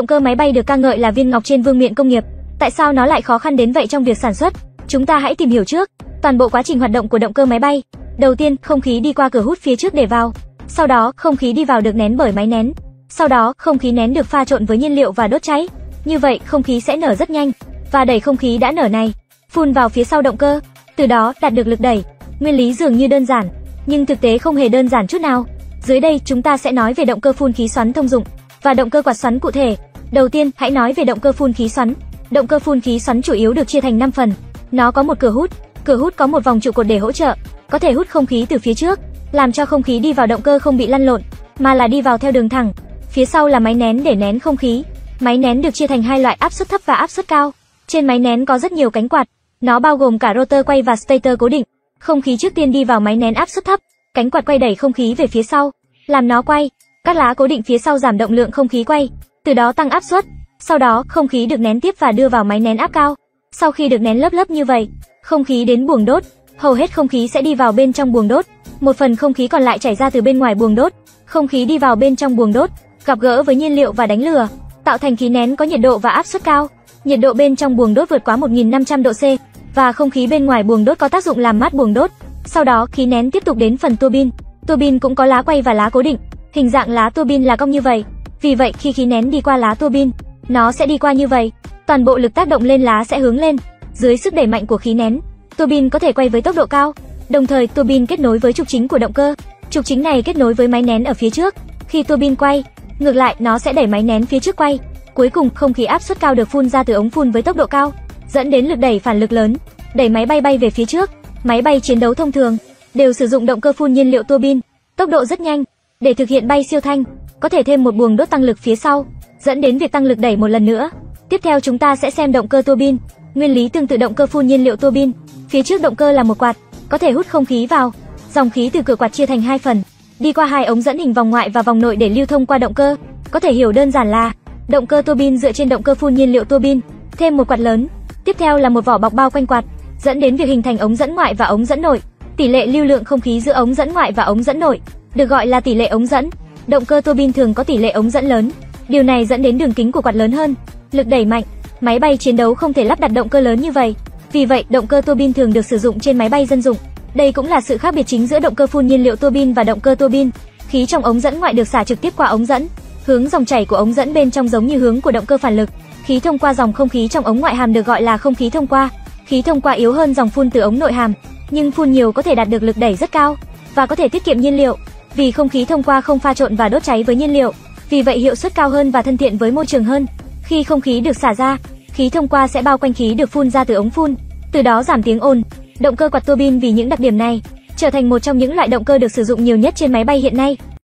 Động cơ máy bay được ca ngợi là viên ngọc trên vương miện công nghiệp. Tại sao nó lại khó khăn đến vậy trong việc sản xuất? Chúng ta hãy tìm hiểu trước toàn bộ quá trình hoạt động của động cơ máy bay. Đầu tiên, không khí đi qua cửa hút phía trước để vào. Sau đó, không khí đi vào được nén bởi máy nén. Sau đó, không khí nén được pha trộn với nhiên liệu và đốt cháy. Như vậy, không khí sẽ nở rất nhanh và đẩy không khí đã nở này phun vào phía sau động cơ, từ đó đạt được lực đẩy. Nguyên lý dường như đơn giản, nhưng thực tế không hề đơn giản chút nào. Dưới đây chúng ta sẽ nói về động cơ phun khí xoắn thông dụng và động cơ quạt xoắn cụ thể. Đầu tiên, hãy nói về động cơ phun khí xoắn. Động cơ phun khí xoắn chủ yếu được chia thành 5 phần. Nó có một cửa hút, cửa hút có một vòng trụ cột để hỗ trợ, có thể hút không khí từ phía trước, làm cho không khí đi vào động cơ không bị lăn lộn, mà là đi vào theo đường thẳng. Phía sau là máy nén để nén không khí. Máy nén được chia thành hai loại áp suất thấp và áp suất cao. Trên máy nén có rất nhiều cánh quạt, nó bao gồm cả rotor quay và stator cố định. Không khí trước tiên đi vào máy nén áp suất thấp, cánh quạt quay đẩy không khí về phía sau, làm nó quay. Các lá cố định phía sau giảm động lượng không khí quay, từ đó tăng áp suất. Sau đó, không khí được nén tiếp và đưa vào máy nén áp cao. Sau khi được nén lớp lớp như vậy, không khí đến buồng đốt, hầu hết không khí sẽ đi vào bên trong buồng đốt, một phần không khí còn lại chảy ra từ bên ngoài buồng đốt. Không khí đi vào bên trong buồng đốt, gặp gỡ với nhiên liệu và đánh lửa, tạo thành khí nén có nhiệt độ và áp suất cao. Nhiệt độ bên trong buồng đốt vượt quá 1500 độ C và không khí bên ngoài buồng đốt có tác dụng làm mát buồng đốt. Sau đó khí nén tiếp tục đến phần tua bin. Tua bin cũng có lá quay và lá cố định. Hình dạng lá tua bin là cong như vậy. Vì vậy khi khí nén đi qua lá tua bin, nó sẽ đi qua như vậy. Toàn bộ lực tác động lên lá sẽ hướng lên. Dưới sức đẩy mạnh của khí nén, tua bin có thể quay với tốc độ cao. Đồng thời tua bin kết nối với trục chính của động cơ. Trục chính này kết nối với máy nén ở phía trước. Khi tua bin quay, ngược lại nó sẽ đẩy máy nén phía trước quay. Cuối cùng, không khí áp suất cao được phun ra từ ống phun với tốc độ cao, dẫn đến lực đẩy phản lực lớn, đẩy máy bay bay về phía trước. Máy bay chiến đấu thông thường đều sử dụng động cơ phun nhiên liệu tua bin, tốc độ rất nhanh. Để thực hiện bay siêu thanh, có thể thêm một buồng đốt tăng lực phía sau, dẫn đến việc tăng lực đẩy một lần nữa. Tiếp theo chúng ta sẽ xem động cơ tua bin. Nguyên lý tương tự động cơ phun nhiên liệu tua bin. Phía trước động cơ là một quạt, có thể hút không khí vào. Dòng khí từ cửa quạt chia thành hai phần, đi qua hai ống dẫn hình vòng ngoại và vòng nội để lưu thông qua động cơ. Có thể hiểu đơn giản là động cơ tua bin dựa trên động cơ phun nhiên liệu tua bin, thêm một quạt lớn. Tiếp theo là một vỏ bọc bao quanh quạt, dẫn đến việc hình thành ống dẫn ngoại và ống dẫn nội. Tỷ lệ lưu lượng không khí giữa ống dẫn ngoại và ống dẫn nội được gọi là tỷ lệ ống dẫn. Động cơ tua bin thường có tỷ lệ ống dẫn lớn. Điều này dẫn đến đường kính của quạt lớn hơn, lực đẩy mạnh. Máy bay chiến đấu không thể lắp đặt động cơ lớn như vậy. Vì vậy, động cơ tua bin thường được sử dụng trên máy bay dân dụng. Đây cũng là sự khác biệt chính giữa động cơ phun nhiên liệu tua bin và động cơ tua bin. Khí trong ống dẫn ngoại được xả trực tiếp qua ống dẫn. Hướng dòng chảy của ống dẫn bên trong giống như hướng của động cơ phản lực. Khí thông qua dòng không khí trong ống ngoại hàm được gọi là không khí thông qua. Khí thông qua yếu hơn dòng phun từ ống nội hàm, nhưng phun nhiều có thể đạt được lực đẩy rất cao và có thể tiết kiệm nhiên liệu, vì không khí thông qua không pha trộn và đốt cháy với nhiên liệu, vì vậy hiệu suất cao hơn và thân thiện với môi trường hơn. Khi không khí được xả ra, khí thông qua sẽ bao quanh khí được phun ra từ ống phun, từ đó giảm tiếng ồn. Động cơ quạt tua bin vì những đặc điểm này trở thành một trong những loại động cơ được sử dụng nhiều nhất trên máy bay hiện nay.